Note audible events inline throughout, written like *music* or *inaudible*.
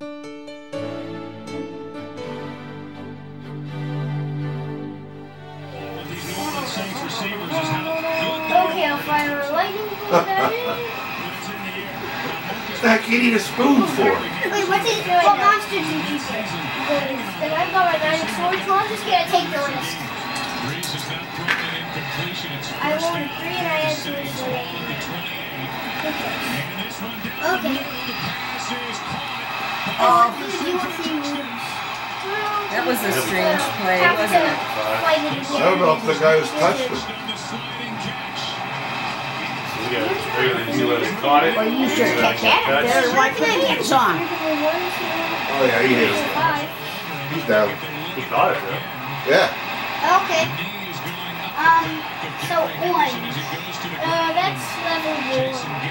Okay, I'll fire a lightning bolt at it. Heck, you need a spoon for. Wait, what's it? What monster did you say? If I've got my dinosaur, so I'm just gonna take the risk. I rolled a three and I had two, so Okay. You will see moves. That was a strange play, wasn't it? I don't know if the guy was touched it. We got it. You let it caught it. Well, you should catch that. Better watch what hits on. Oh yeah, he hit it. He's down. He caught it though. Yeah. Okay. Um, so orange. Uh, that's level one.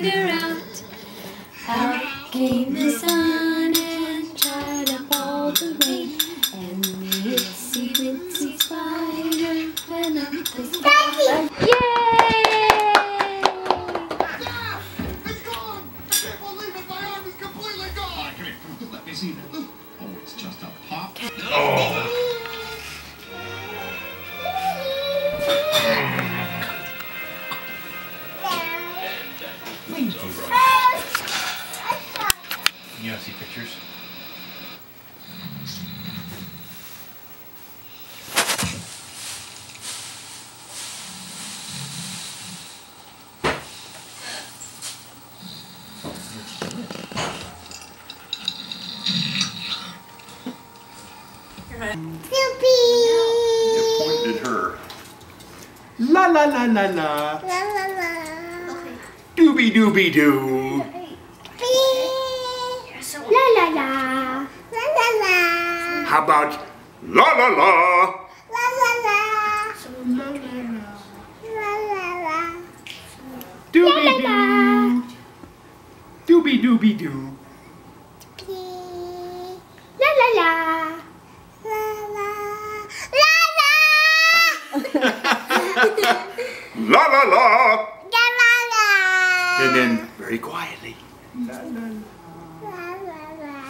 Spider out. Out came the sun You want to see pictures? You pointed at her. La la la la la. Dooby dooby doo. La la la. La la la. How about la la la? La la la. La la la. Dooby doo. Dooby dooby doo. La la la. La la. La la. *laughs* La la la. La la la. And then very quietly. La la la.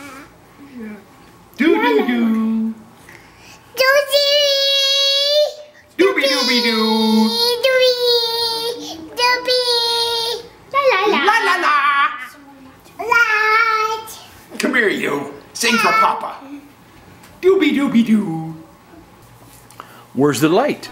Doo doo doo. Doozy. Dooby dooby doo. Dooby. Dooby. La la la. La la la. Light. Come here, you. Sing for Papa. Dooby dooby doo. Where's the light?